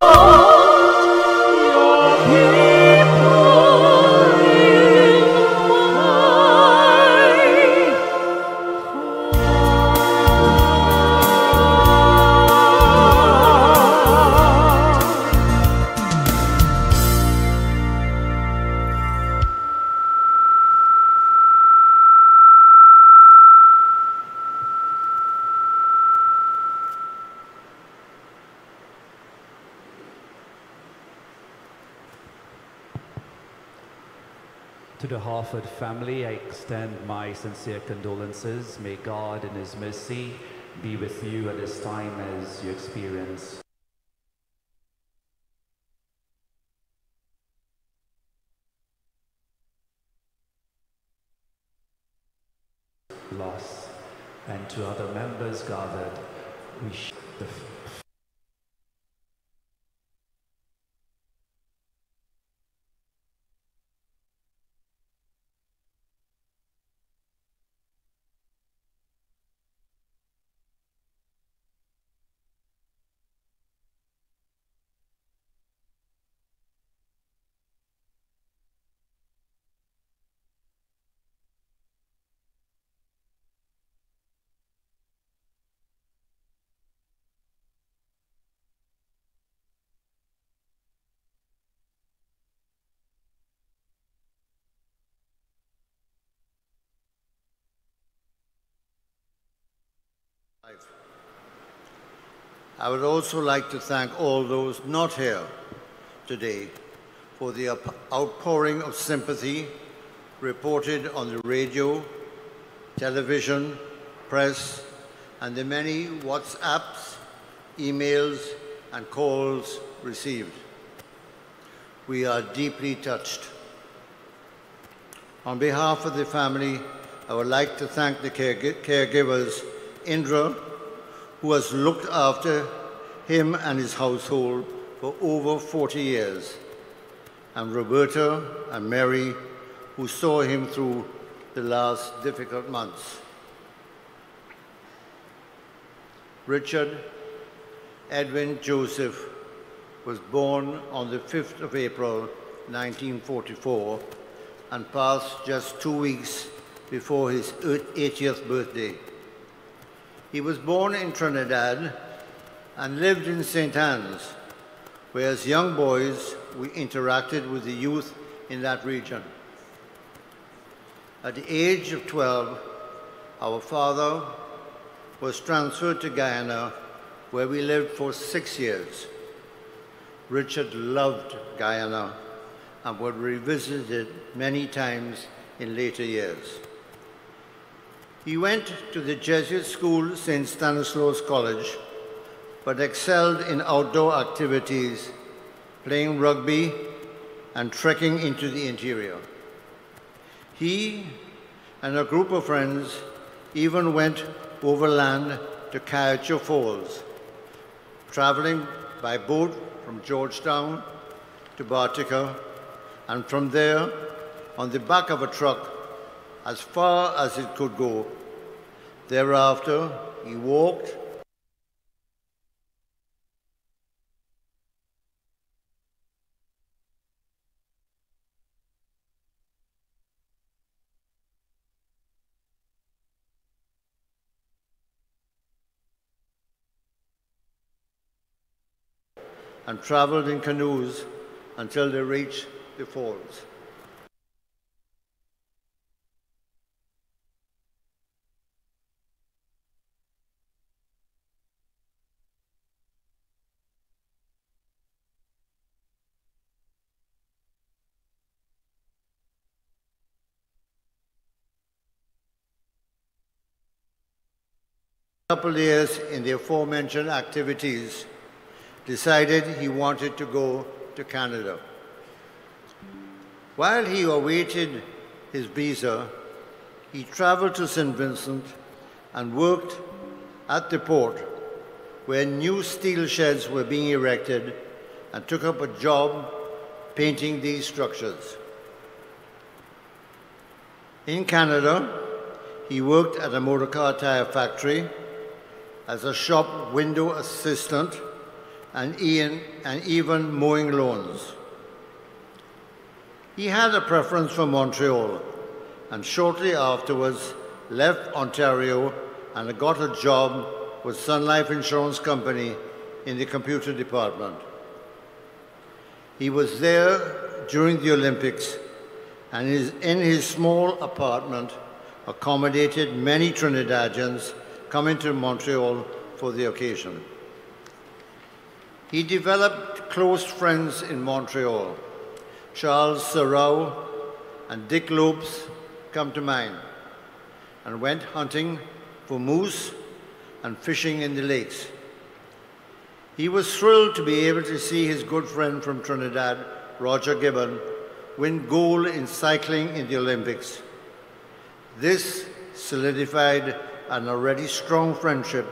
To family, I extend my sincere condolences. May God, in His mercy, be with you at this time as you experience loss. And to other members gathered, we I would also like to thank all those not here today for the outpouring of sympathy reported on the radio, television, press, and the many WhatsApps, emails, and calls received. We are deeply touched. On behalf of the family, I would like to thank the careg- caregivers, Indra, who has looked after him and his household for over 40 years, and Roberta and Mary, who saw him through the last difficult months. Richard Edwin Joseph was born on the 5th of April 1944 and passed just two weeks before his 80th birthday. He was born in Trinidad and lived in St. Anne's, where as young boys we interacted with the youth in that region. At the age of 12, our father was transferred to Guyana, where we lived for six years. Richard loved Guyana and would revisit it many times in later years. He went to the Jesuit school, St. Stanislaus College, but excelled in outdoor activities, playing rugby and trekking into the interior. He and a group of friends even went overland to Kaieteur Falls, traveling by boat from Georgetown to Bartica, and from there on the back of a truck as far as it could go. Thereafter, he walked and traveled in canoes until they reached the falls. Couple years in the aforementioned activities, decided he wanted to go to Canada. While he awaited his visa, he traveled to St. Vincent and worked at the port where new steel sheds were being erected and took up a job painting these structures. In Canada, he worked at a motor car tire factory as a shop window assistant and, Ian, and even mowing lawns. He had a preference for Montreal and shortly afterwards left Ontario and got a job with Sun Life Insurance Company in the computer department. He was there during the Olympics and is in his small apartment accommodated many Trinidadians coming to Montreal for the occasion. He developed close friends in Montreal. Charles Sarau and Dick Lopes come to mind and went hunting for moose and fishing in the lakes. He was thrilled to be able to see his good friend from Trinidad, Roger Gibbon, win gold in cycling in the Olympics. This solidified an already strong friendship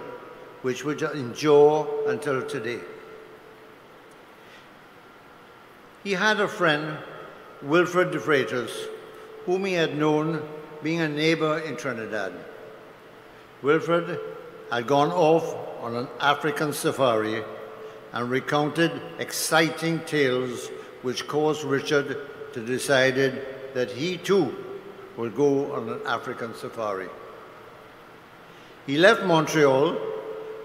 which would endure until today. He had a friend, Wilfred de Freitas, whom he had known being a neighbor in Trinidad. Wilfred had gone off on an African safari and recounted exciting tales which caused Richard to decide that he too would go on an African safari. He left Montreal,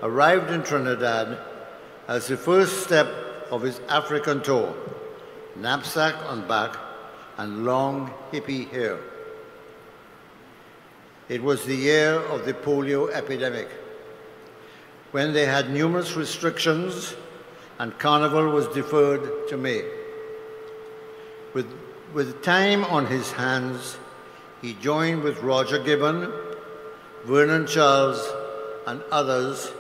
arrived in Trinidad as the first step of his African tour, knapsack on back and long hippie hair. It was the year of the polio epidemic, when they had numerous restrictions and carnival was deferred to May. With, with time on his hands, he joined with Roger Gibbon, Vernon Charles, and others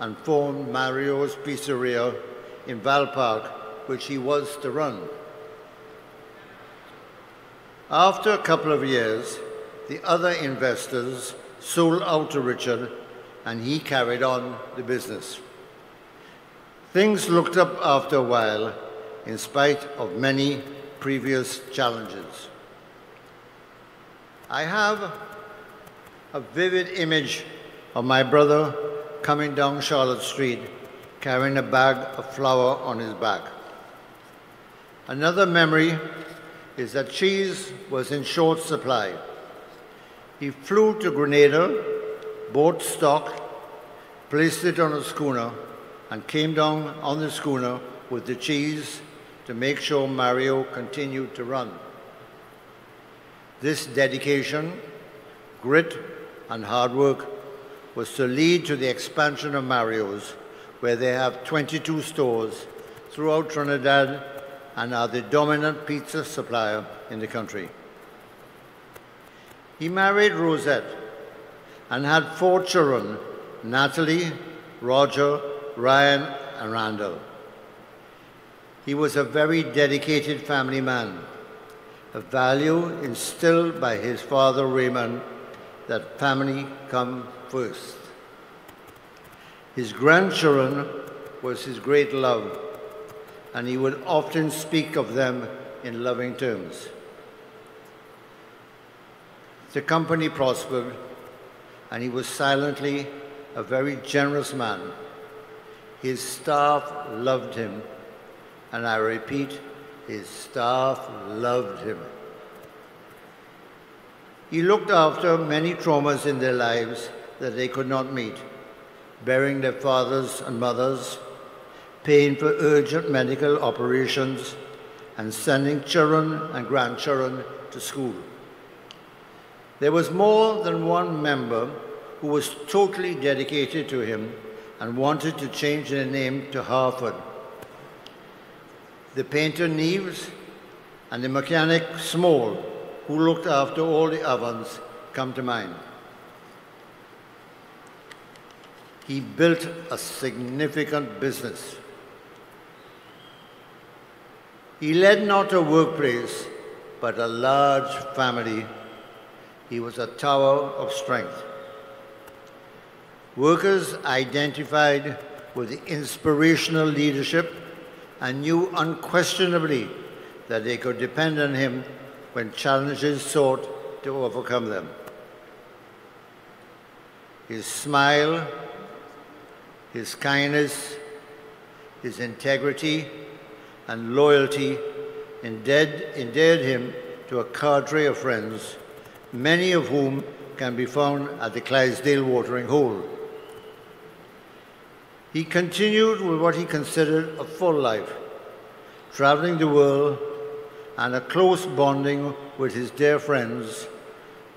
and formed Mario's Pizzeria in Val Park, which he was to run. After a couple of years, the other investors sold out to Richard and he carried on the business. Things looked up after a while in spite of many previous challenges. I have a vivid image of my brother coming down Charlotte Street carrying a bag of flour on his back. Another memory is that cheese was in short supply. He flew to Grenada, bought stock, placed it on a schooner, and came down on the schooner with the cheese to make sure Mario continued to run. This dedication, grit, and hard work was to lead to the expansion of Mario's, where they have 22 stores throughout Trinidad and are the dominant pizza supplier in the country. He married Rosette and had four children, Natalie, Roger, Ryan, and Randall. He was a very dedicated family man, a value instilled by his father Raymond that family come first. His grandchildren was his great love, and he would often speak of them in loving terms. The company prospered, and he was silently a very generous man. His staff loved him, and I repeat, his staff loved him. He looked after many traumas in their lives that they could not meet, burying their fathers and mothers, paying for urgent medical operations, and sending children and grandchildren to school. There was more than one member who was totally dedicated to him and wanted to change their name to Harford. The painter Neves and the mechanic Small, who looked after all the ovens, come to mind. He built a significant business. He led not a workplace, but a large family he was a tower of strength. Workers identified with the inspirational leadership and knew unquestionably that they could depend on him when challenges sought to overcome them. His smile, his kindness, his integrity and loyalty endeared, endeared him to a cadre of friends, many of whom can be found at the Clydesdale watering hole. He continued with what he considered a full life, traveling the world and a close bonding with his dear friends,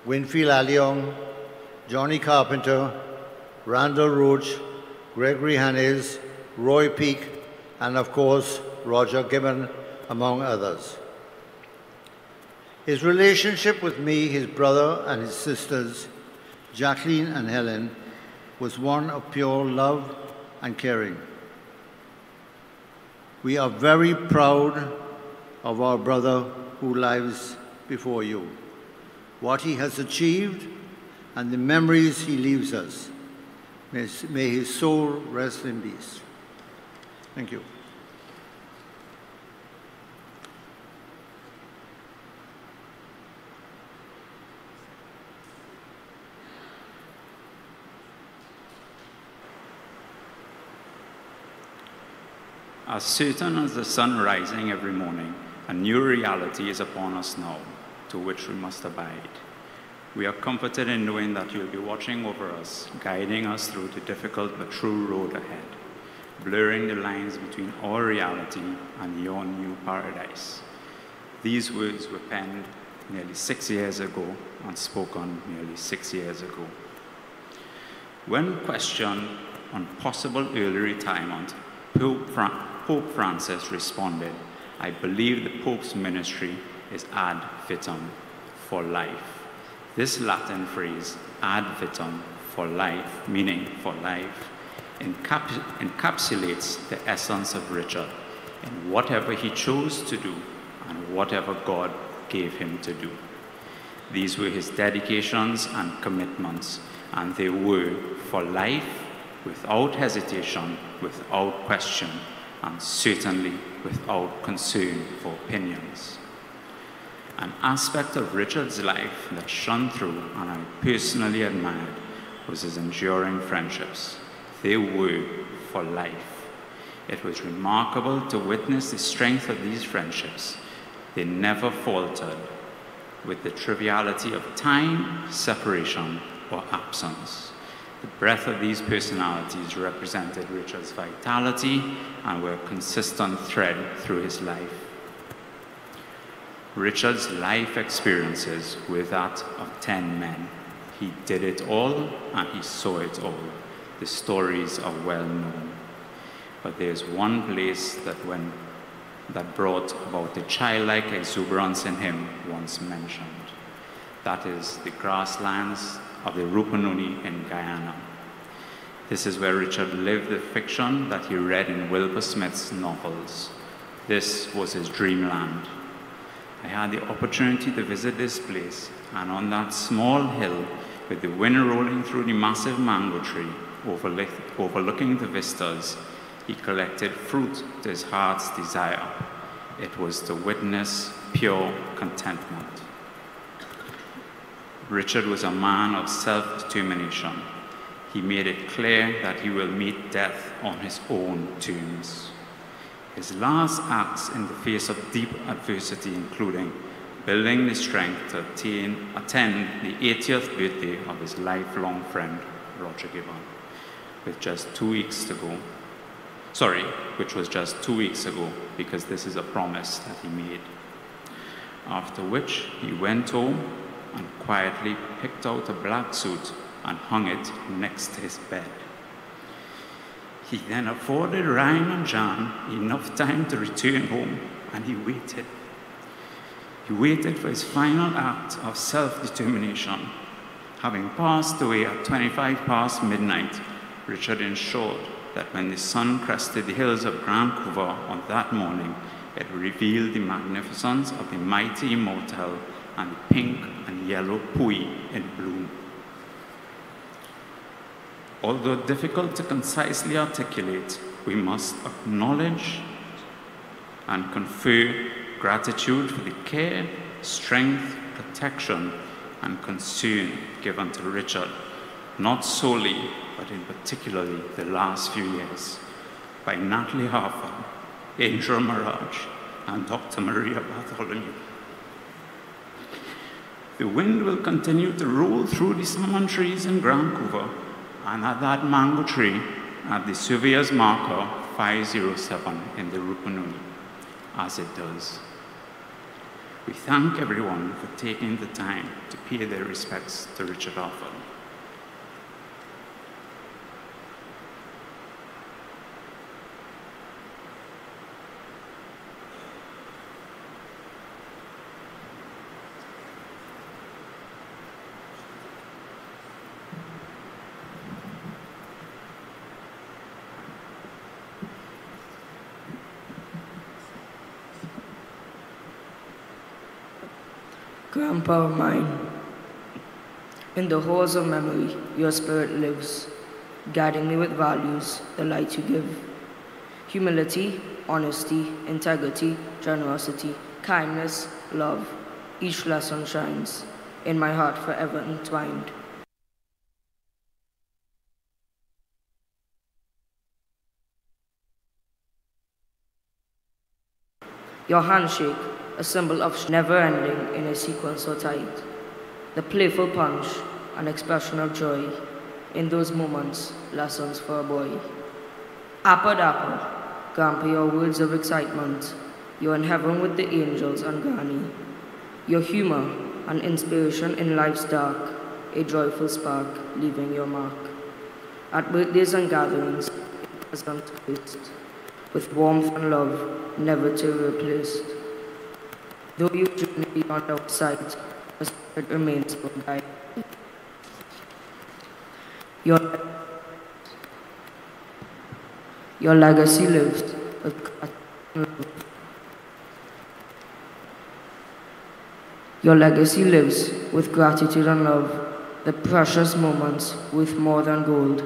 Winfield Alliong, Johnny Carpenter, Randall Roach, Gregory Hannes, Roy Peake, and of course, Roger Gibbon, among others. His relationship with me, his brother, and his sisters, Jacqueline and Helen, was one of pure love and caring. We are very proud of our brother who lives before you, what he has achieved, and the memories he leaves us. May, may his soul rest in peace. Thank you. As certain as the sun rising every morning, a new reality is upon us now, to which we must abide. We are comforted in knowing that you'll be watching over us, guiding us through the difficult but true road ahead, blurring the lines between our reality and your new paradise. These words were penned nearly six years ago and spoken nearly six years ago. When questioned on possible early retirement, Pope, Fra Pope Francis responded, I believe the Pope's ministry is ad vitam, for life. This Latin phrase, ad vitam, for life, meaning for life, encap encapsulates the essence of Richard in whatever he chose to do and whatever God gave him to do. These were his dedications and commitments, and they were for life, without hesitation, without question, and certainly without concern for opinions. An aspect of Richard's life that shone through and I personally admired was his enduring friendships. They were for life. It was remarkable to witness the strength of these friendships. They never faltered with the triviality of time, separation, or absence. The breadth of these personalities represented Richard's vitality and were a consistent thread through his life. Richard's life experiences were that of 10 men. He did it all and he saw it all. The stories are well known. But there's one place that when that brought about the childlike exuberance in him once mentioned. That is the grasslands of the Rupununi in Guyana. This is where Richard lived the fiction that he read in Wilbur Smith's novels. This was his dreamland. I had the opportunity to visit this place, and on that small hill, with the wind rolling through the massive mango tree, overlooking the vistas, he collected fruit to his heart's desire. It was to witness pure contentment. Richard was a man of self-determination. He made it clear that he will meet death on his own terms. His last acts in the face of deep adversity, including building the strength to attain, attend the 80th birthday of his lifelong friend, Roger Gibbon, with just two weeks to go. Sorry, which was just two weeks ago, because this is a promise that he made. After which, he went home and quietly picked out a black suit and hung it next to his bed. He then afforded Ryan and Jan enough time to return home, and he waited. He waited for his final act of self-determination. Having passed away at 25 past midnight, Richard ensured that when the sun crested the hills of Gran Couva on that morning, it revealed the magnificence of the mighty immortelle and pink and yellow poui in bloom. Although difficult to concisely articulate, we must acknowledge and confer gratitude for the care, strength, protection, and concern given to Richard, not solely, but in particularly the last few years. by Natalie Harford, Angel Mirage, and Dr. Maria Bartholomew. The wind will continue to roll through the saman trees in Gran Couva and at that mango tree at the surveyor's marker 507 in the Rupununi, as it does. We thank everyone for taking the time to pay their respects to Richard Harford. Grandpa of mine, in the halls of memory, your spirit lives, guiding me with values, the light you give. Humility, honesty, integrity, generosity, kindness, love, each lesson shines in my heart forever entwined. Your handshake, a symbol of never ending in a sequence so tight. The playful punch, an expression of joy. In those moments, lessons for a boy. Apple dapple, Grandpa, your words of excitement. You're in heaven with the angels and Granny. Your humor, an inspiration in life's dark, a joyful spark leaving your mark. At birthdays and gatherings, present with warmth and love, never to be replaced. Though you journey beyond our sight, a spirit remains for guide. Your, your legacy lives with Your legacy lives with gratitude and love, the precious moments worth more than gold.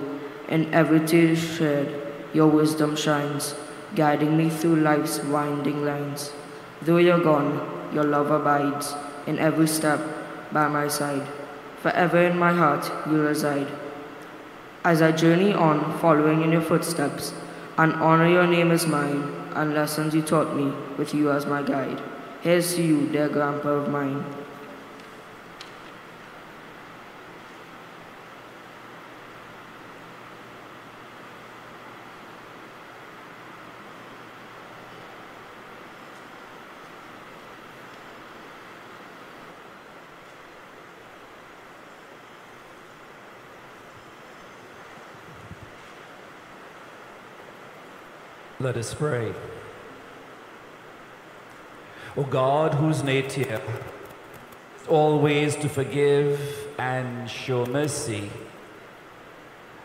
In every tear shared, your wisdom shines, guiding me through life's winding lines. Though you're gone, your love abides in every step by my side. Forever in my heart you reside. As I journey on, following in your footsteps, and honor your name as mine, and lessons you taught me with you as my guide. Here's to you, dear grandpa of mine. Let us pray. O God, whose nature is always to forgive and show mercy,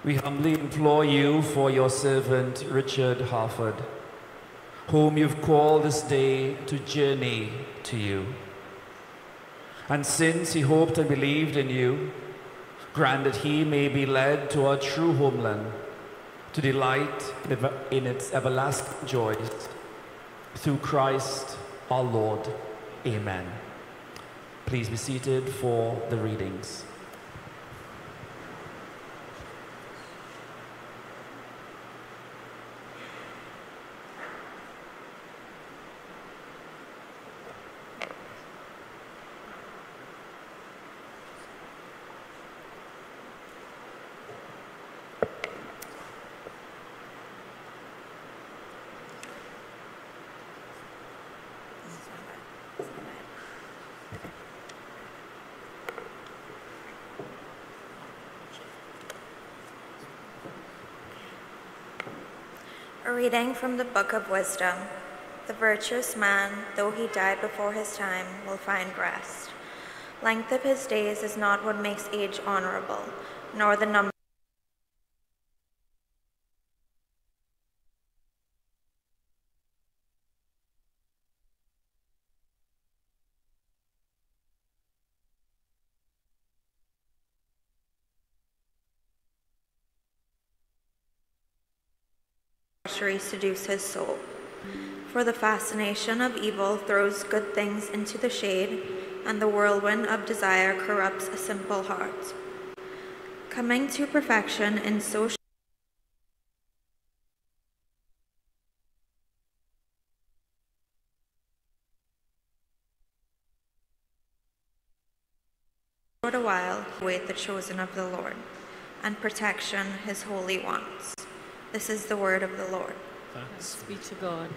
we humbly implore you for your servant Richard Harford, whom you've called this day to journey to you. And since he hoped and believed in you, grant that he may be led to our true homeland to delight in its everlasting joys through Christ our Lord. Amen. Please be seated for the readings. Reading from the Book of Wisdom. The virtuous man, though he died before his time, will find rest. Length of his days is not what makes age honorable, nor the number. seduce his soul. For the fascination of evil throws good things into the shade, and the whirlwind of desire corrupts a simple heart. Coming to perfection in social for a while, await the chosen of the Lord, and protection his holy ones. This is the word of the Lord. Thanks be to God.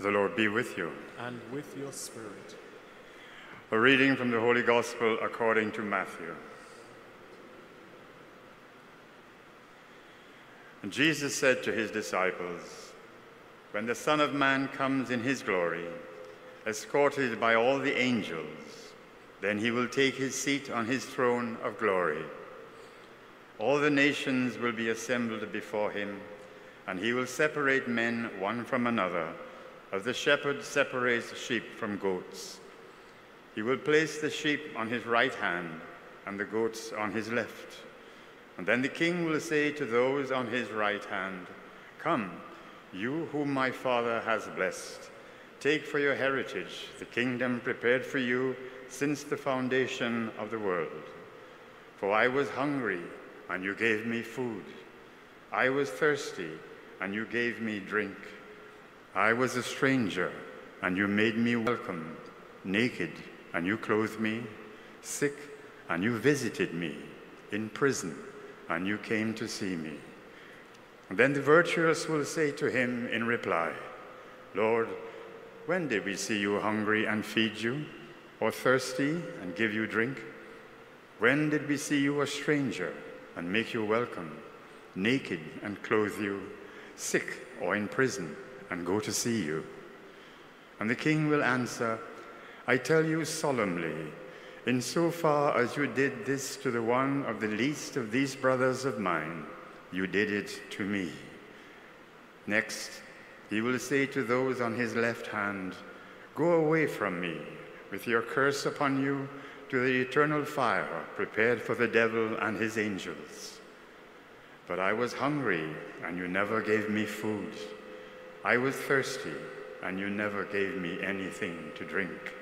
The Lord be with you. And with your spirit. A reading from the Holy Gospel according to Matthew. And Jesus said to his disciples, When the Son of Man comes in his glory, escorted by all the angels, then he will take his seat on his throne of glory. All the nations will be assembled before him, and he will separate men one from another, as the shepherd separates sheep from goats. He will place the sheep on his right hand and the goats on his left. And then the king will say to those on his right hand, Come, you whom my father has blessed, take for your heritage the kingdom prepared for you since the foundation of the world. For I was hungry, and you gave me food. I was thirsty, and you gave me drink. I was a stranger, and you made me welcome. Naked, and you clothed me. Sick, and you visited me. In prison, and you came to see me. And then the virtuous will say to him in reply, Lord, when did we see you hungry and feed you, or thirsty and give you drink? When did we see you a stranger and make you welcome, naked and clothe you, sick or in prison and go to see you? And the king will answer, I tell you solemnly, in so far as you did this to the one of the least of these brothers of mine, you did it to me. Next, he will say to those on his left hand, Go away from me, with your curse upon you, to the eternal fire prepared for the devil and his angels. But I was hungry, and you never gave me food. I was thirsty, and you never gave me anything to drink.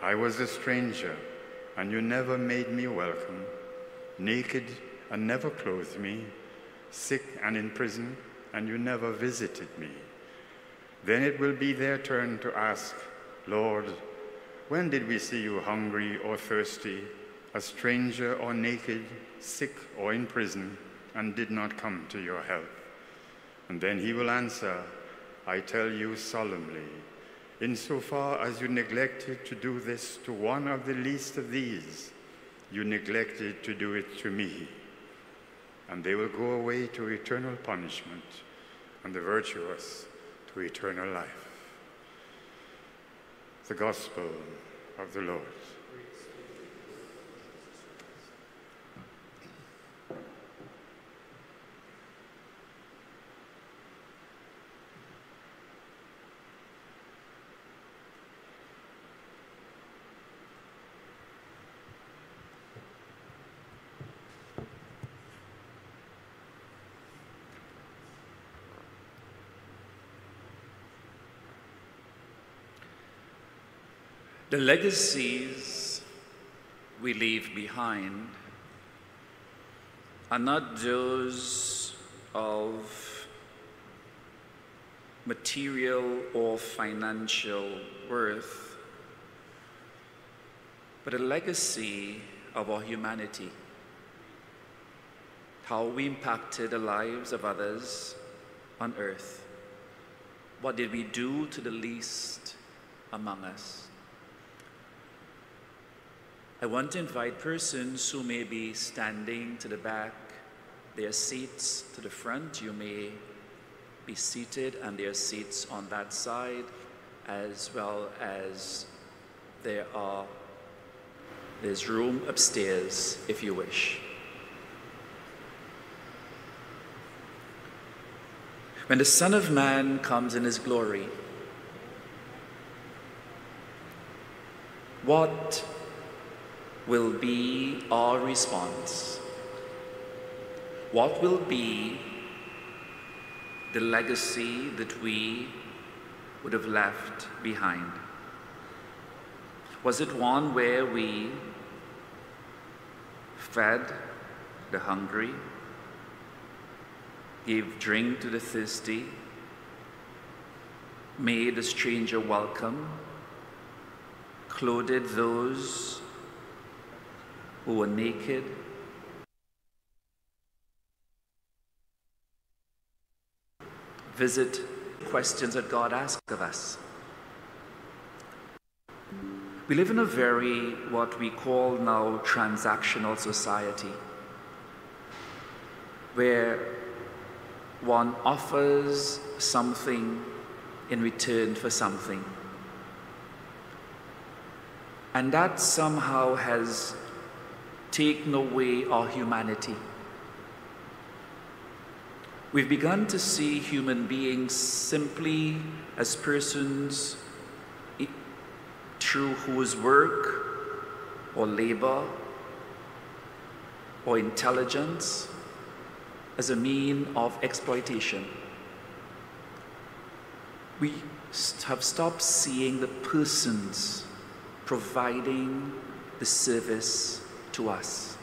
I was a stranger, and you never made me welcome, naked, and never clothed me, sick and in prison, and you never visited me. Then it will be their turn to ask, Lord, when did we see you hungry or thirsty, a stranger or naked, sick or in prison, and did not come to your help? And then he will answer, I tell you solemnly, insofar as you neglected to do this to one of the least of these, you neglected to do it to me. And they will go away to eternal punishment, and the virtuous to eternal life. The Gospel of the Lord. The legacies we leave behind are not those of material or financial worth, but a legacy of our humanity. How we impacted the lives of others on earth. What did we do to the least among us? I want to invite persons who may be standing to the back, their seats to the front. You may be seated and their seats on that side, as well as there are there's room upstairs if you wish. When the Son of Man comes in his glory, what will be our response? What will be the legacy that we would have left behind? Was it one where we fed the hungry, gave drink to the thirsty, made a stranger welcome, clothed those who were naked. Visit questions that God asks of us. We live in a very, what we call now, transactional society, where one offers something in return for something. And that somehow has taken away our humanity. We've begun to see human beings simply as persons through whose work or labor or intelligence as a mean of exploitation. We have stopped seeing the persons providing the service to us.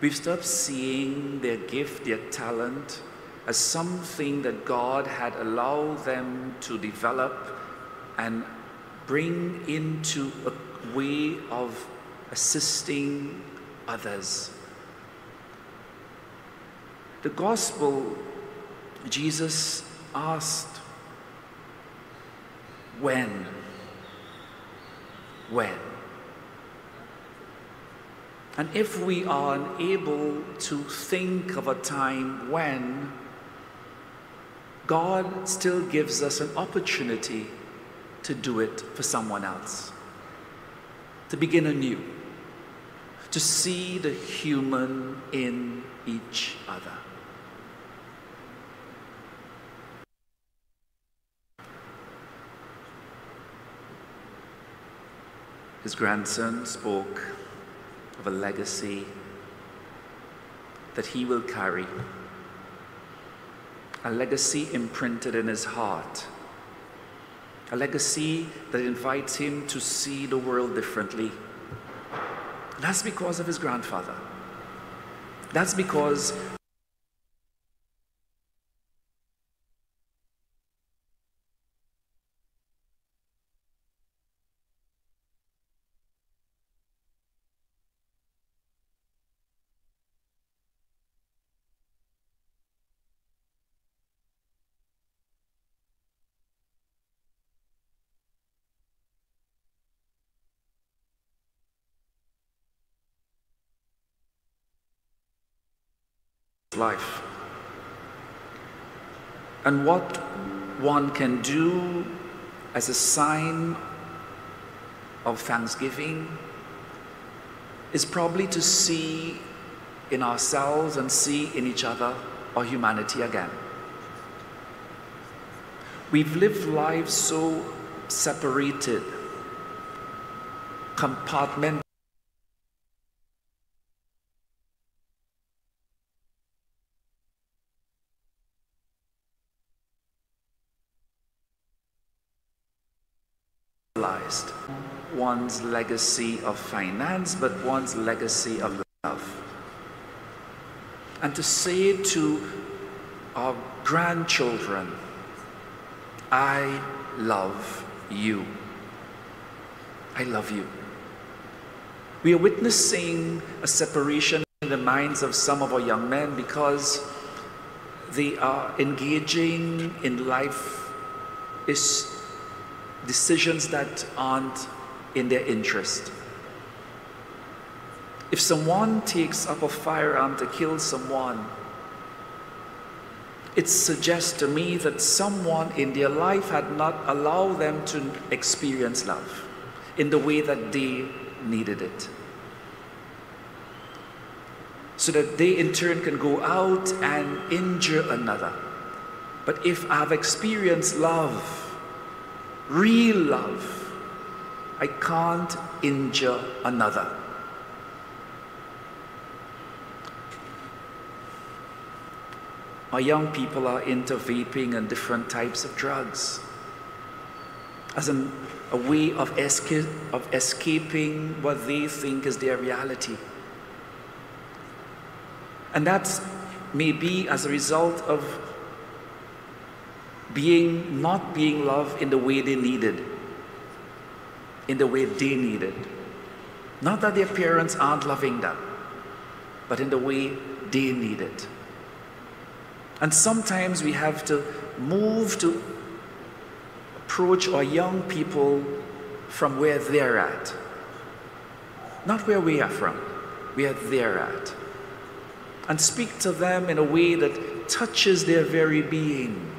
We've stopped seeing their gift, their talent, as something that God had allowed them to develop and bring into a way of assisting others. The gospel, Jesus asked, When? When? And if we are unable to think of a time when, God still gives us an opportunity to do it for someone else, to begin anew, to see the human in each other. His grandson spoke of a legacy that he will carry, a legacy imprinted in his heart, a legacy that invites him to see the world differently. That's because of his grandfather. That's because life. And what one can do as a sign of thanksgiving is probably to see in ourselves and see in each other our humanity again. We've lived lives so separated, one's legacy of finance, but one's legacy of love. And to say to our grandchildren, I love you. I love you. We are witnessing a separation in the minds of some of our young men because they are engaging in life is decisions that aren't in their interest. If someone takes up a firearm to kill someone, it suggests to me that someone in their life had not allowed them to experience love in the way that they needed it. So that they in turn can go out and injure another. But if I've experienced love, real love, I can't injure another. Our young people are into vaping and different types of drugs as an, a way of, escape, of escaping what they think is their reality. And that may be as a result of being not being loved in the way they needed, in the way they needed. Not that their parents aren't loving them, but in the way they need it. And sometimes we have to move to approach our young people from where they're at. Not where we are from, where they're at. And speak to them in a way that touches their very being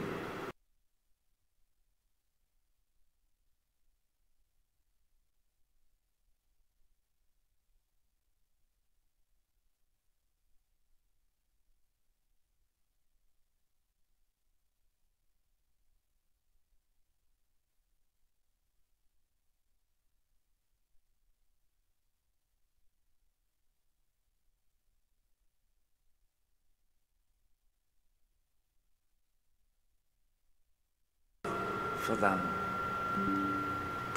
for them.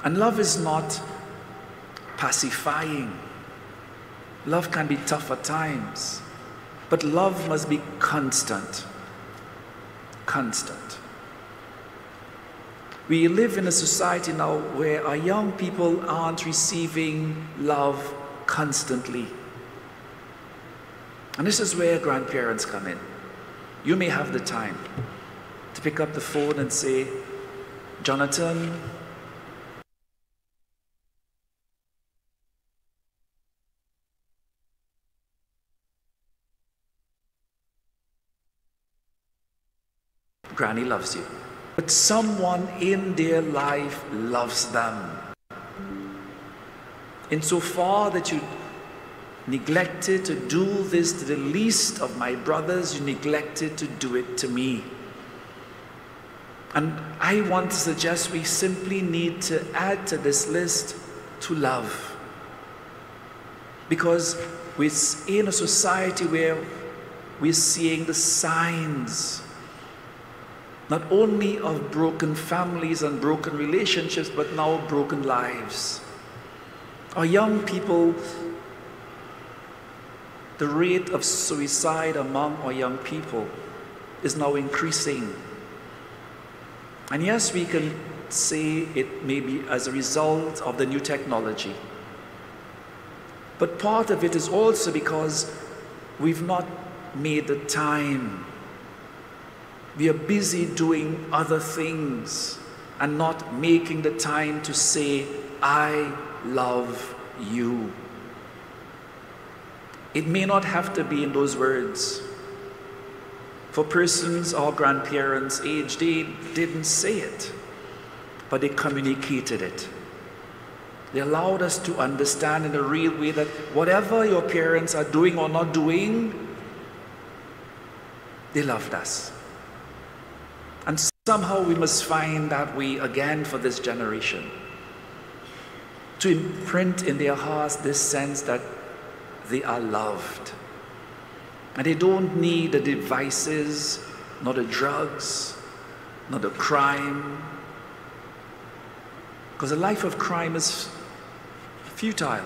And love is not pacifying. Love can be tough at times, but love must be constant. Constant. We live in a society now where our young people aren't receiving love constantly. And this is where grandparents come in. You may have the time to pick up the phone and say, Jonathan, Granny loves you. But someone in their life loves them. Insofar that you neglected to do this to the least of my brothers, you neglected to do it to me. And I want to suggest we simply need to add to this list to love. Because we're in a society where we're seeing the signs not only of broken families and broken relationships, but now broken lives. Our young people, the rate of suicide among our young people is now increasing. And yes, we can say it may be as a result of the new technology. But part of it is also because we've not made the time. We are busy doing other things and not making the time to say, I love you. It may not have to be in those words. For persons or grandparents' age, they didn't say it, but they communicated it. They allowed us to understand in a real way that whatever your parents are doing or not doing, they loved us. And somehow we must find that way again for this generation to imprint in their hearts this sense that they are loved. And they don't need the devices, nor the drugs, nor the crime. Because a life of crime is futile.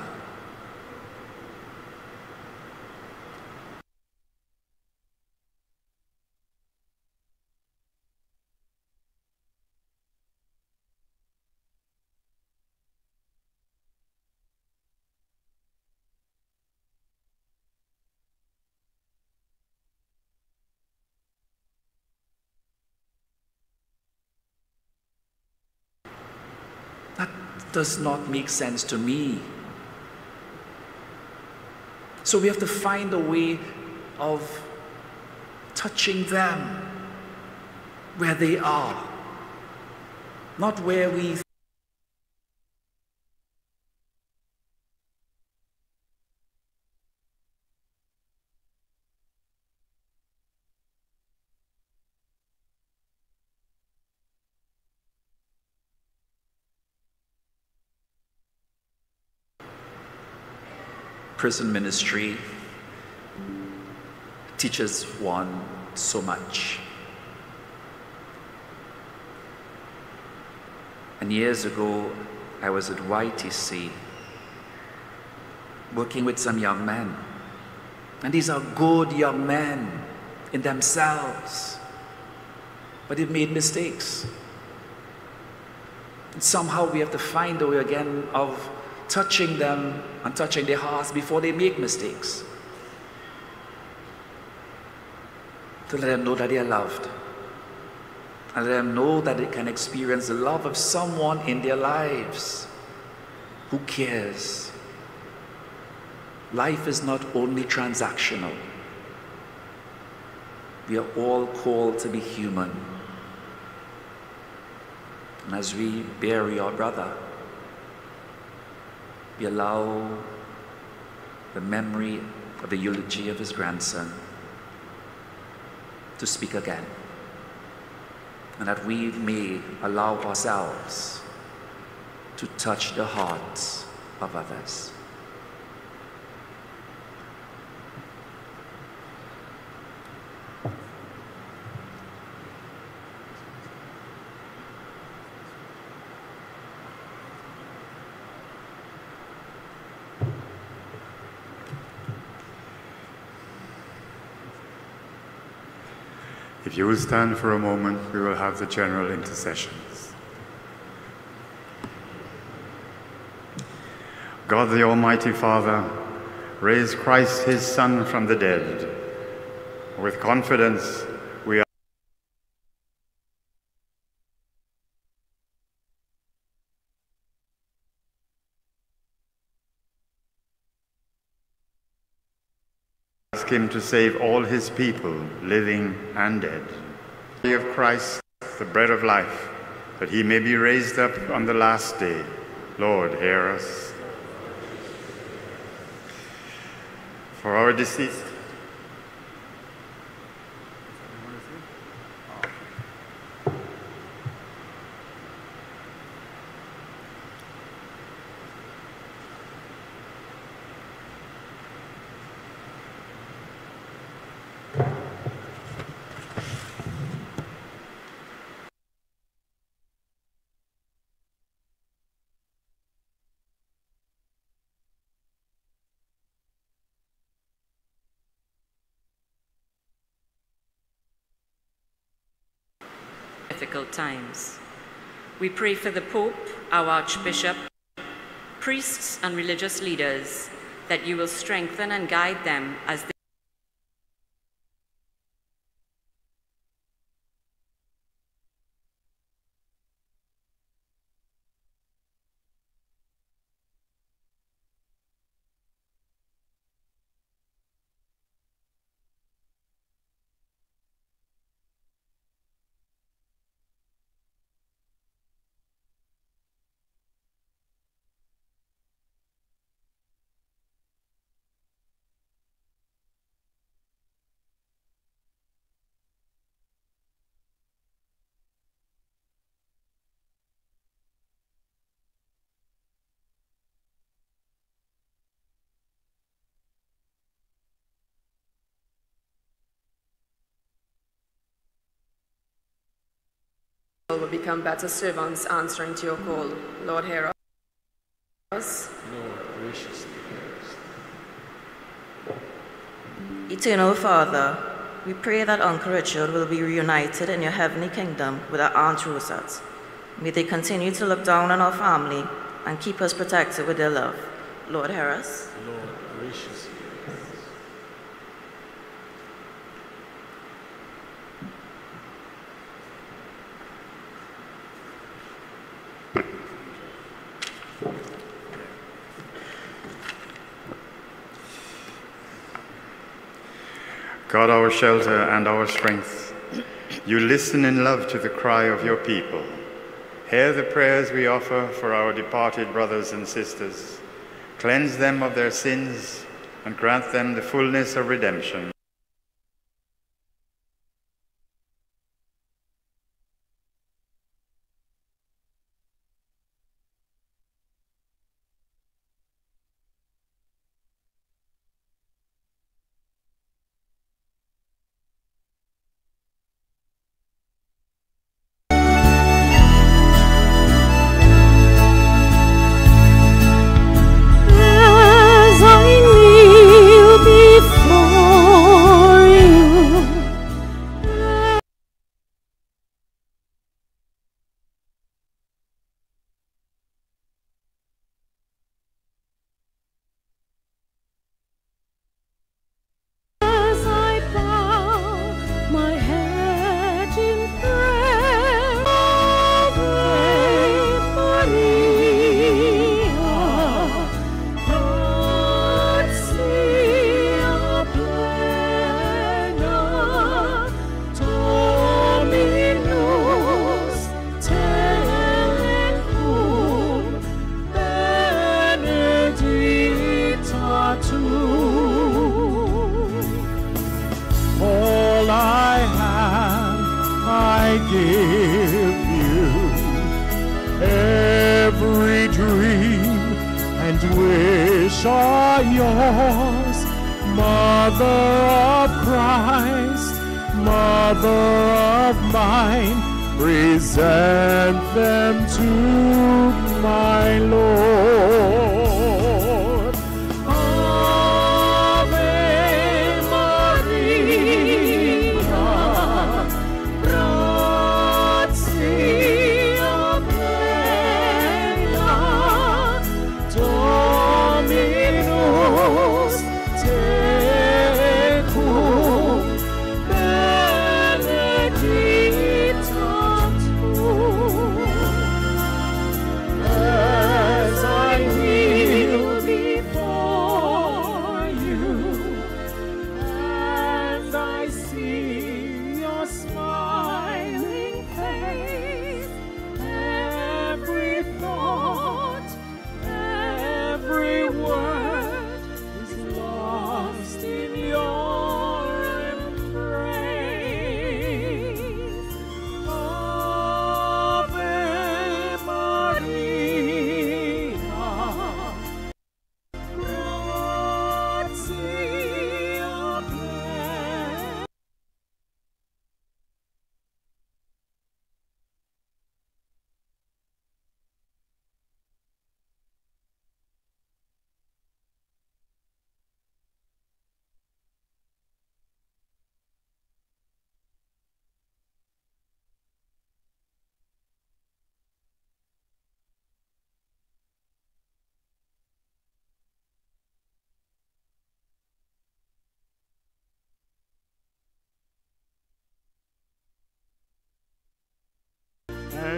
That does not make sense to me. So we have to find a way of touching them where they are, not where we prison ministry teaches one so much. And years ago, I was at YTC working with some young men. And these are good young men in themselves, but they've made mistakes. And somehow we have to find a way again of touching them and touching their hearts before they make mistakes. To let them know that they are loved. And let them know that they can experience the love of someone in their lives who cares. Life is not only transactional. We are all called to be human. And as we bury our brother, we allow the memory of the eulogy of his grandson to speak again. And that we may allow ourselves to touch the hearts of others. If you will stand for a moment, we will have the general intercessions. God the Almighty Father raise Christ his Son from the dead. With confidence, we are ask him to save all his people, living and dead. Of Christ, the bread of life, that he may be raised up on the last day. Lord, hear us. For our deceased, difficult times. We pray for the Pope, our Archbishop, priests, and religious leaders that you will strengthen and guide them as will become better servants answering to your call. Lord, hear us. Lord, graciously hear us. Eternal Father, we pray that Uncle Richard will be reunited in your heavenly kingdom with our Aunt Rosat. May they continue to look down on our family and keep us protected with their love. Lord, hear us. Lord, graciously hear us. God, our shelter and our strength, you listen in love to the cry of your people. Hear the prayers we offer for our departed brothers and sisters. Cleanse them of their sins and grant them the fullness of redemption.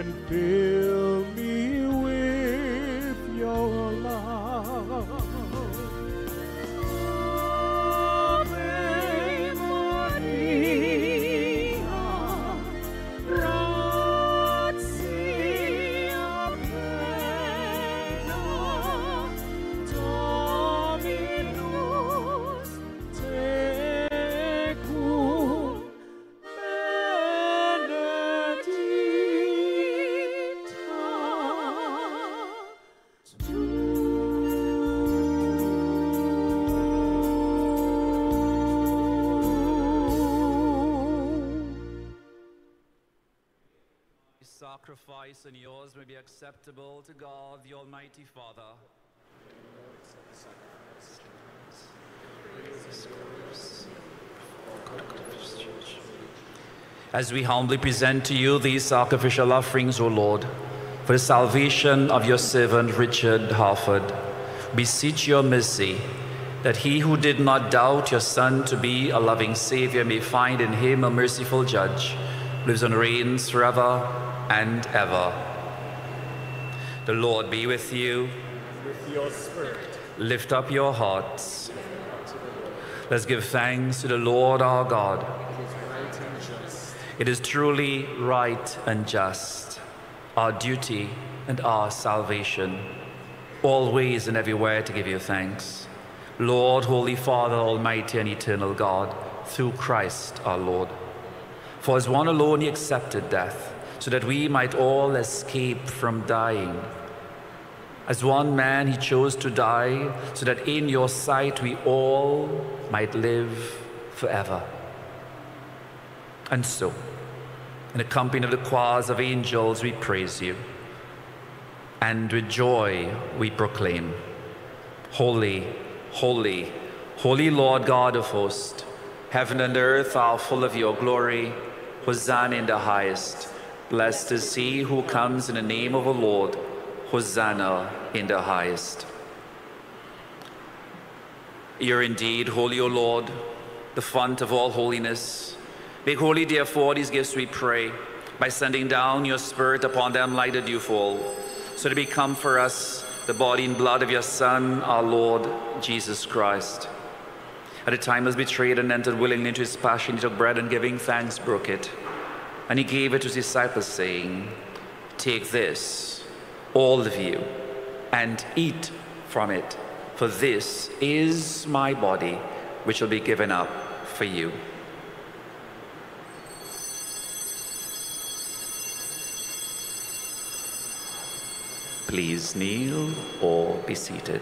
And fill Sacrifice and yours may be acceptable to God, the Almighty Father. As we humbly present to you these sacrificial offerings, O Lord, for the salvation of your servant Richard Harford, beseech your mercy that he who did not doubt your Son to be a loving Savior may find in him a merciful judge, lives and reigns forever and ever. The Lord be with you. with your spirit. Lift up your hearts. Let's give thanks to the Lord our God. It is truly right and just, our duty and our salvation, always and everywhere to give you thanks. Lord, Holy Father, Almighty and Eternal God, through Christ our Lord. For as one alone he accepted death, so that we might all escape from dying. As one man he chose to die, so that in your sight we all might live forever. And so, in the company of the choirs of angels, we praise you. And with joy we proclaim, Holy, holy, holy Lord God of hosts, heaven and earth are full of your glory. Hosanna in the highest. Blessed is he who comes in the name of the Lord. Hosanna in the highest. You're indeed holy, O Lord, the font of all holiness. Make holy, therefore, these gifts, we pray, by sending down your Spirit upon them like the dewfall, so to become for us the body and blood of your Son, our Lord Jesus Christ. At the time he was betrayed and entered willingly into his passion, he took bread and giving thanks, broke it. And he gave it to his disciples, saying, Take this, all of you, and eat from it, for this is my body, which will be given up for you. Please kneel or be seated.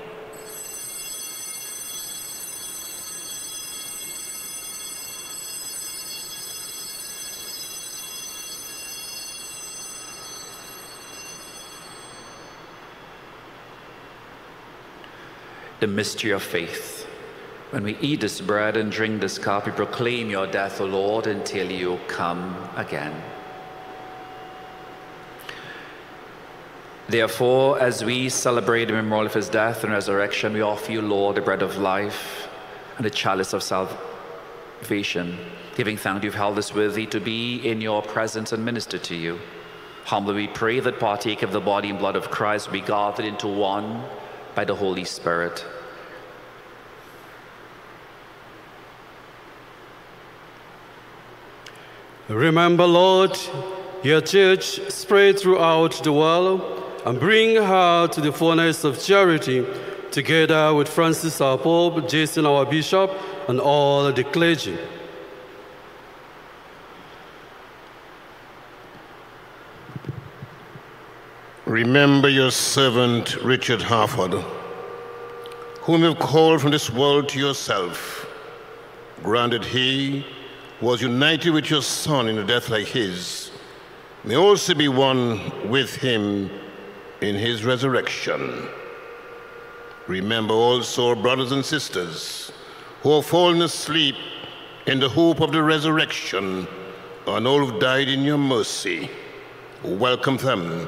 The mystery of faith. When we eat this bread and drink this cup, we proclaim your death, O Lord, until you come again. Therefore, as we celebrate the memorial of his death and resurrection, we offer you, Lord, the bread of life and the chalice of salvation, giving thanks you've held us worthy to be in your presence and minister to you. Humbly we pray that partake of the body and blood of Christ be gathered into one by the Holy Spirit. Remember, Lord, your church spread throughout the world and bring her to the fullness of charity, together with Francis our Pope, Jason our Bishop, and all the clergy. Remember your servant Richard Harford, whom you've called from this world to yourself. Granted, he was united with your son in a death like his. may also be one with him in his resurrection. Remember also, our brothers and sisters, who have fallen asleep in the hope of the resurrection, and all who died in your mercy. Welcome them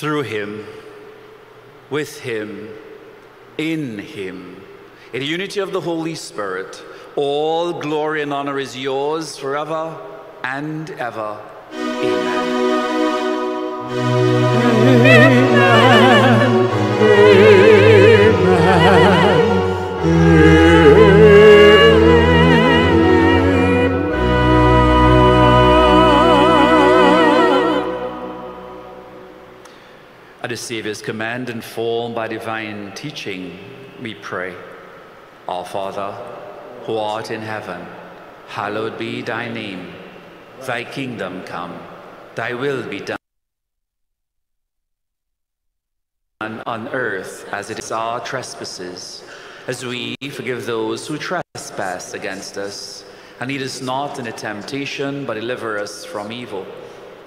Through him, with him, in him, in the unity of the Holy Spirit, all glory and honor is yours forever and ever. At the Saviour's command, informed by divine teaching, we pray. Our Father, who art in heaven, hallowed be thy name. Thy kingdom come, thy will be done on earth as it is our trespasses, as we forgive those who trespass against us. And lead us not into temptation, but deliver us from evil.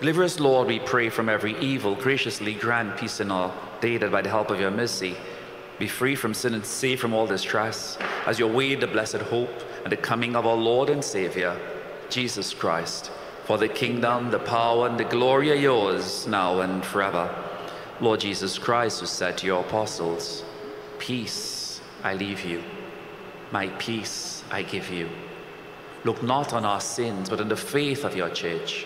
Deliver us, Lord, we pray, from every evil. Graciously grant peace in our day that by the help of your mercy, be free from sin and safe from all distress, as you await the blessed hope and the coming of our Lord and Savior, Jesus Christ. For the kingdom, the power, and the glory are yours, now and forever. Lord Jesus Christ, who said to your apostles, Peace I leave you, my peace I give you. Look not on our sins, but on the faith of your church,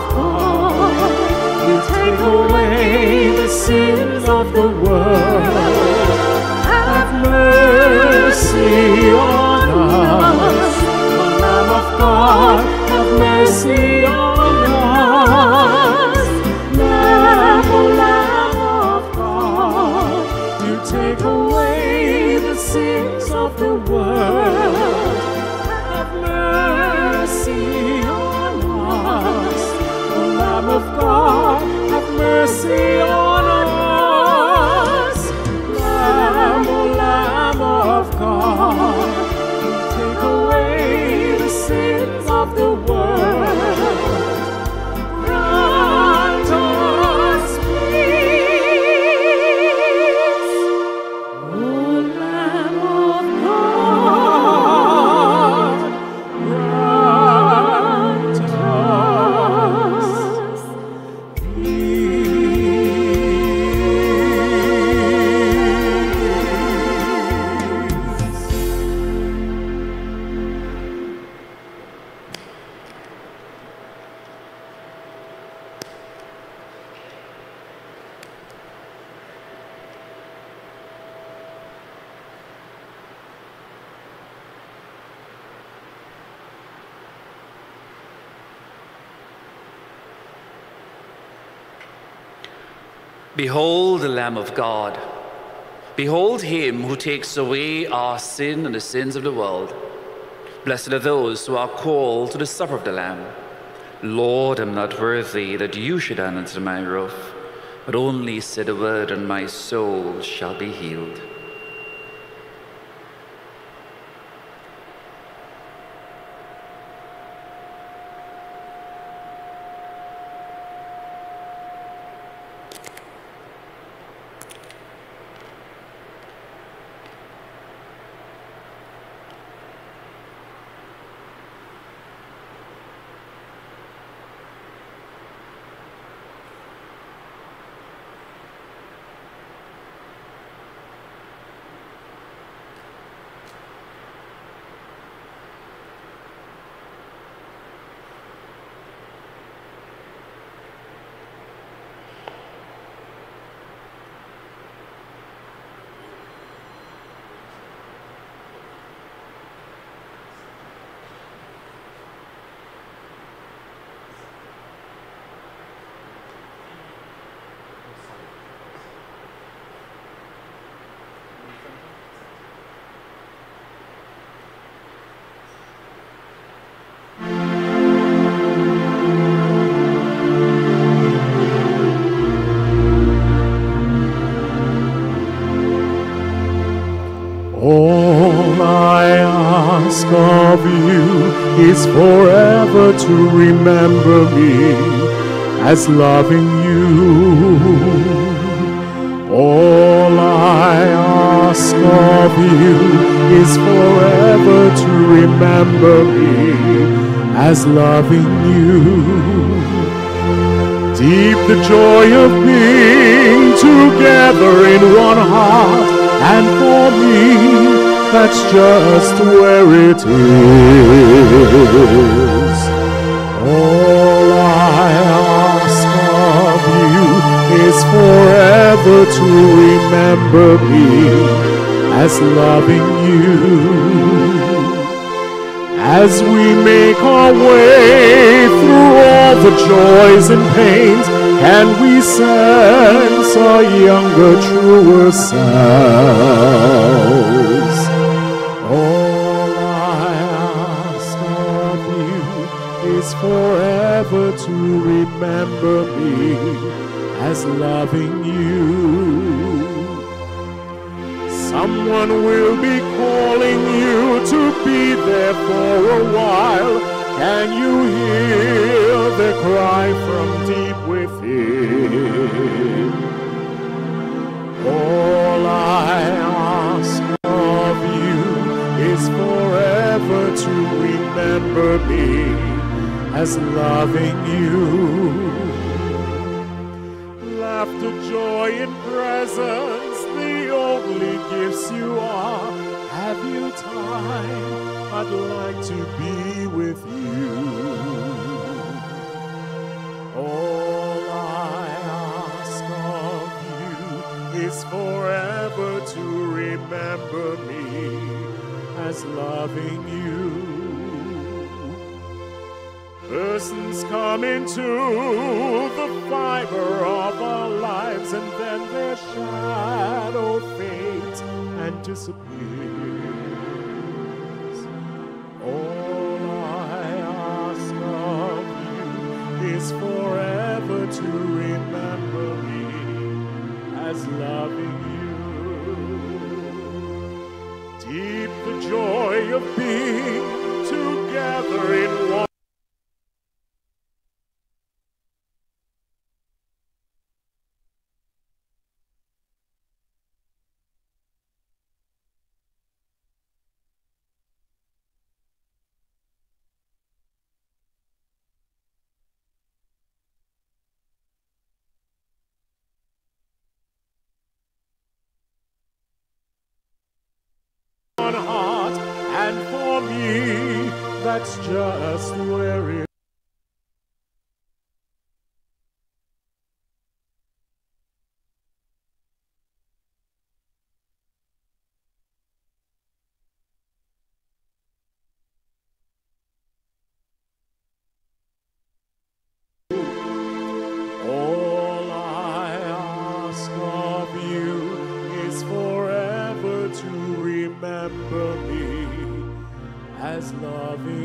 sins of the world. Have mercy on us, O Lamb of God, have mercy on us. Lamb, O Lamb of God, you take away the sins of the world. Have mercy on us, Lamb of God, have mercy on us. Behold the Lamb of God. Behold him who takes away our sin and the sins of the world. Blessed are those who are called to the supper of the Lamb. Lord, I'm not worthy that you should enter my roof, but only say the word, and my soul shall be healed. Me as loving you. All I ask of you is forever to remember me as loving you. Deep the joy of being together in one heart, and for me, that's just where it is. Is forever to remember me as loving you. As we make our way through all the joys and pains, and we sense our younger, truer selves. All I ask of you is forever to remember me as loving you. Someone will be calling you to be there for a while. Can you hear the cry from deep within? All I ask of you is forever to remember me as loving you. The only gifts you are. Have you time? I'd like to be with you. All I ask of you is forever to remember me as loving you. Persons come into the fiber of our lives and then their shadow fades and disappears. All I ask of you is forever to remember me as loving you. Deep the joy of being together in one. That's just where it All I ask of you is forever to remember me as loving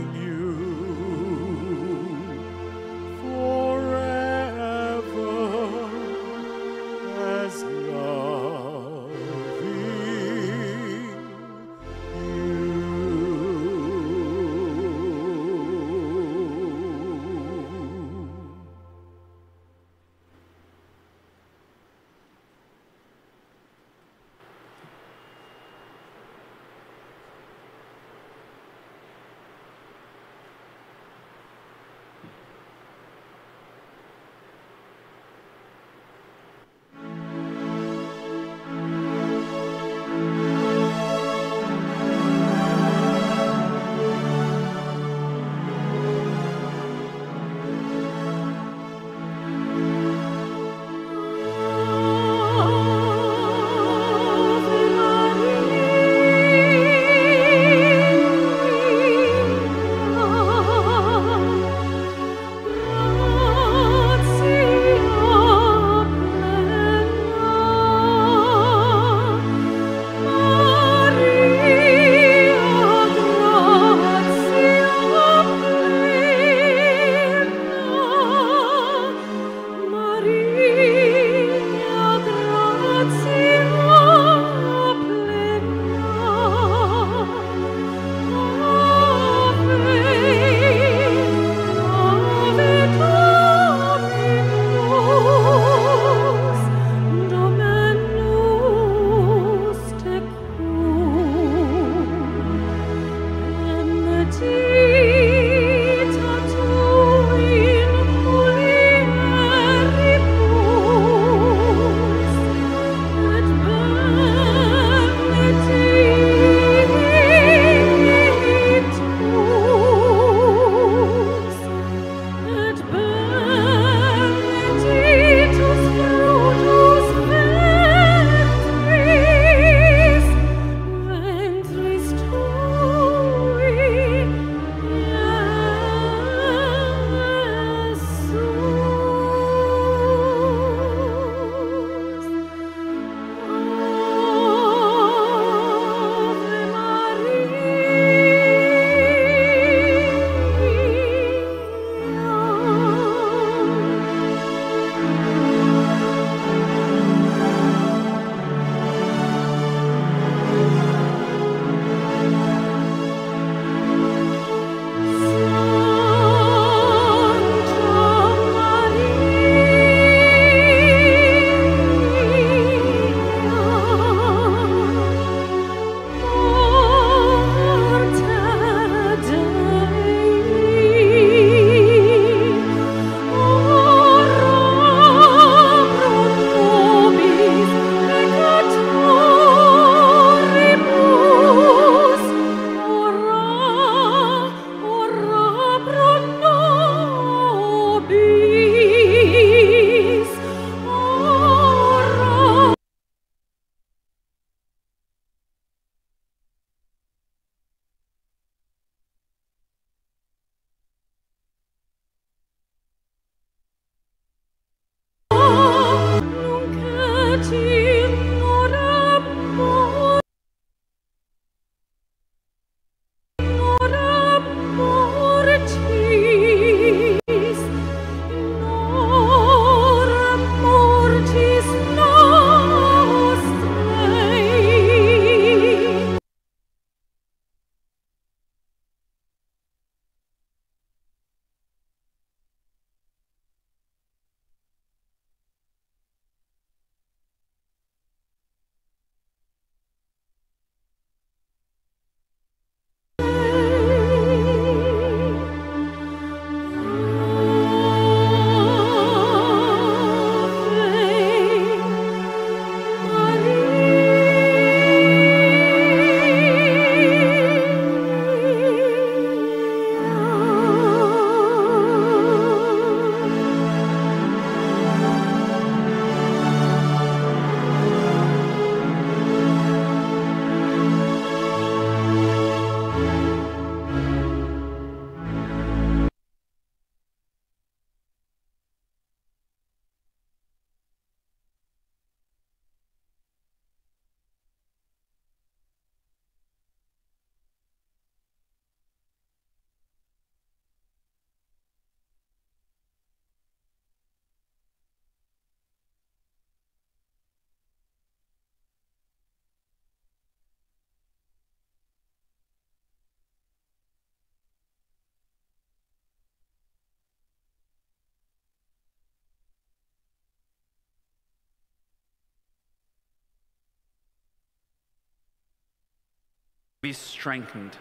be strengthened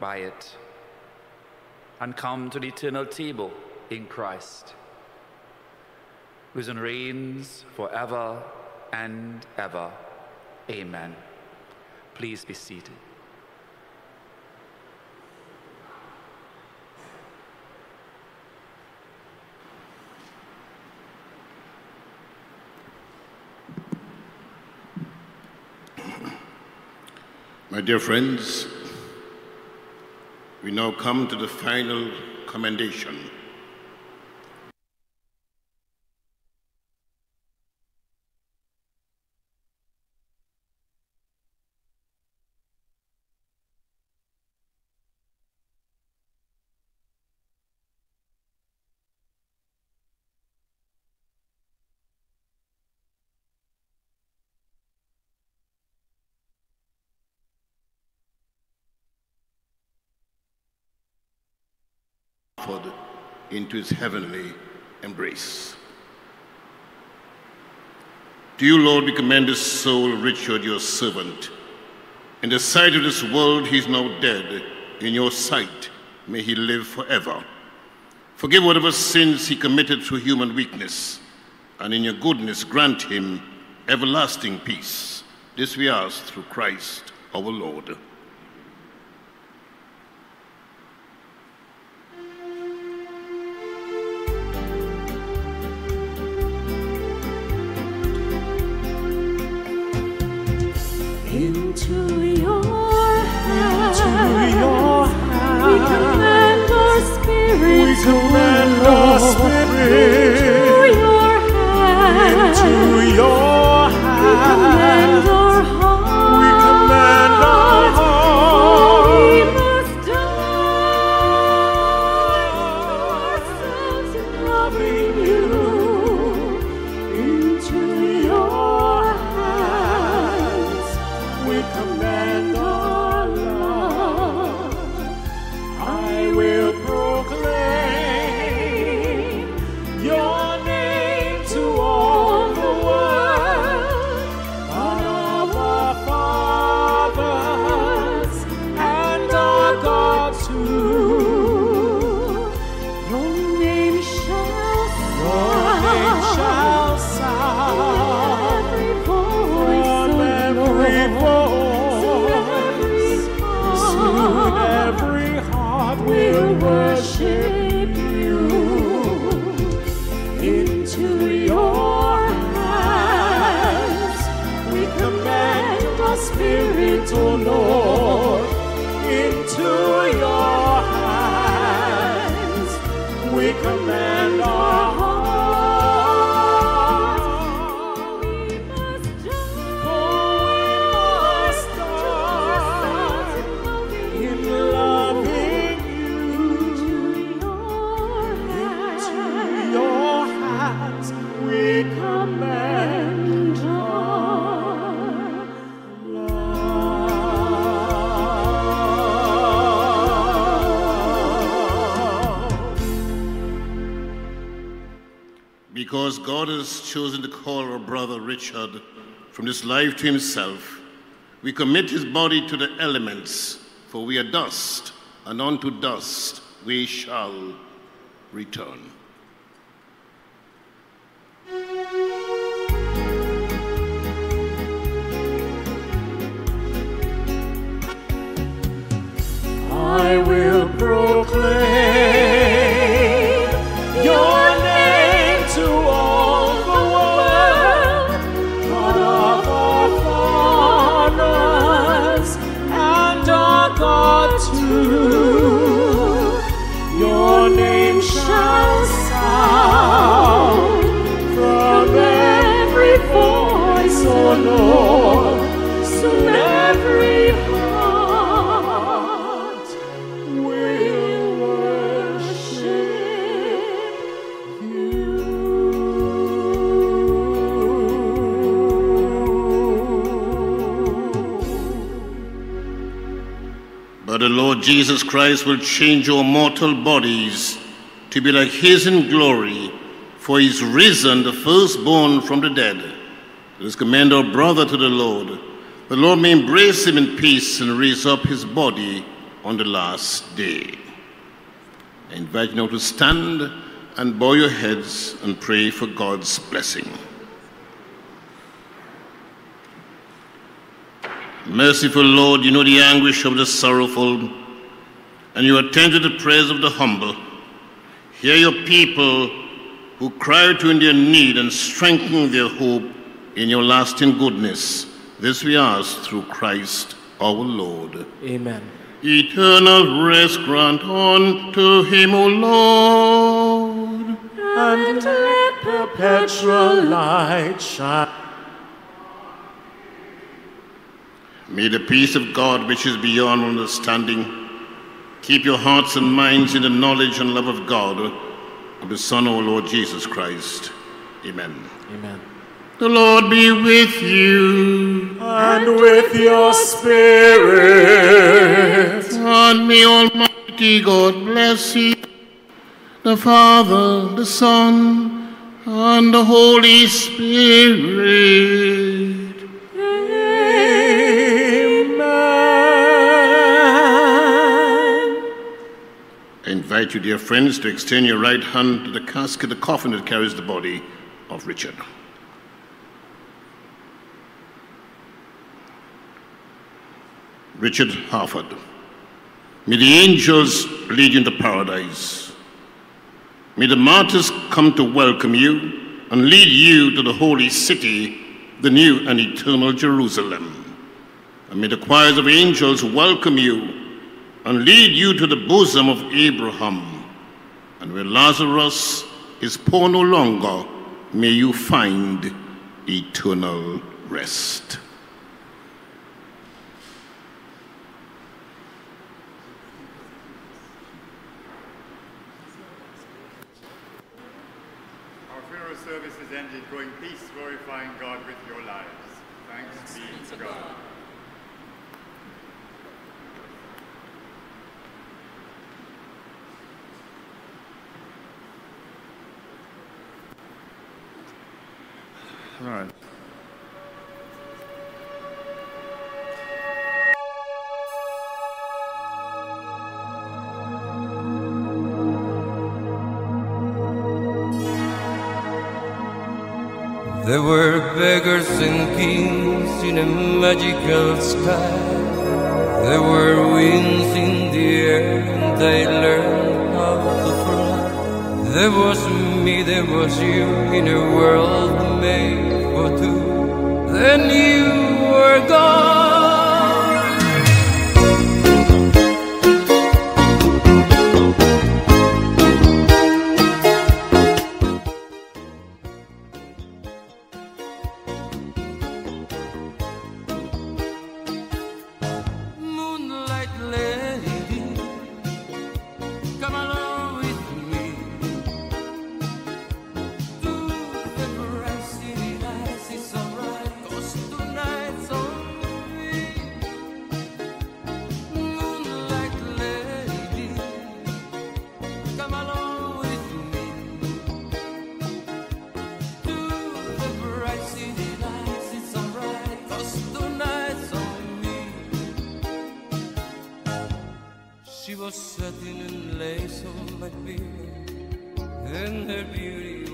by it, and come to the eternal table in Christ, who is reigns forever and ever. Amen. Please be seated. My dear friends, we now come to the final commendation. Into his heavenly embrace. To you, Lord, we commend his soul, Richard, your servant. In the sight of this world, he is now dead. In your sight, may he live forever. Forgive whatever sins he committed through human weakness, and in your goodness, grant him everlasting peace. This we ask through Christ our Lord. Richard from this life to himself, we commit his body to the elements, for we are dust, and unto dust we shall return. I will Jesus Christ will change your mortal bodies to be like his in glory, for he is risen, the firstborn from the dead. Let us commend our brother to the Lord. the Lord may embrace him in peace and raise up his body on the last day. I invite you now to stand and bow your heads and pray for God's blessing. Merciful Lord, you know the anguish of the sorrowful, and you attend to the prayers of the humble. Hear your people who cry to you in their need and strengthen their hope in your lasting goodness. This we ask through Christ our Lord. Amen. Eternal rest grant unto him, O Lord. And let perpetual light shine. May the peace of God, which is beyond understanding, keep your hearts and minds in the knowledge and love of God, of the Son, our Lord Jesus Christ. Amen. Amen. The Lord be with you. And with your spirit. And may Almighty God bless you, the Father, the Son, and the Holy Spirit. Invite you, dear friends, to extend your right hand to the casket, the coffin that carries the body of Richard. Richard Harford. May the angels lead you into paradise. May the martyrs come to welcome you and lead you to the holy city, the new and eternal Jerusalem. And may the choirs of angels welcome you and lead you to the bosom of Abraham. And where Lazarus is poor no longer, may you find eternal rest.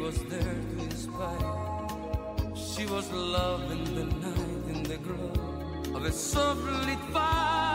Was there to inspire. She was love in the night, in the glow of a soft lit fire.